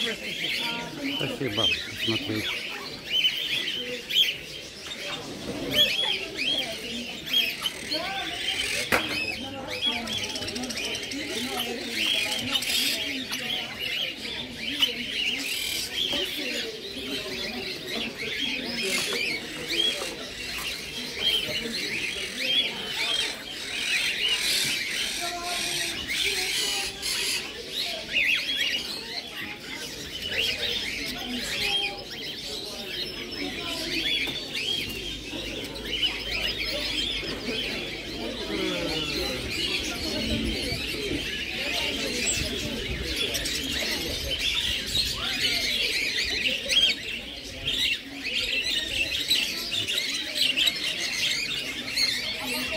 Спасибо. Смотрите.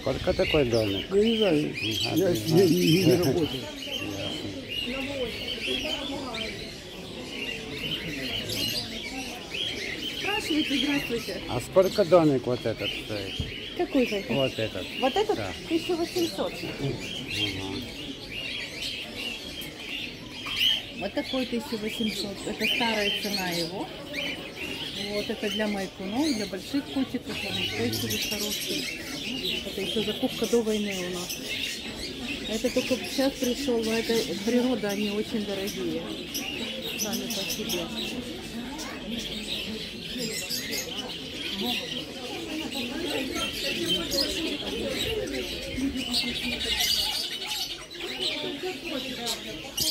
Сколько такой домик? Я не знаю, Ага, я, не я не, не работаю. Спрашивайте, здравствуйте. А сколько домик вот этот стоит? Какой же? Вот этот. Вот этот Да. 1800. Ага. Вот такой 1800. Это старая цена его. Вот это для майкунов, для больших котиков. Он устойчивый, хороший. Это еще закупка до войны у нас. Это только сейчас пришел, но это природа, они очень дорогие. Сами по себе. Thank you.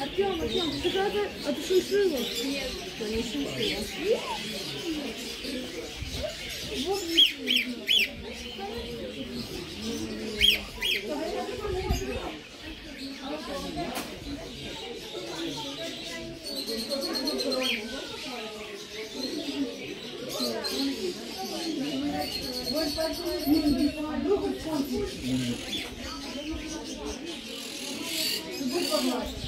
Артем, Артем, ты когда а ты шиншилла? Нет, что не шиншилла. Идем,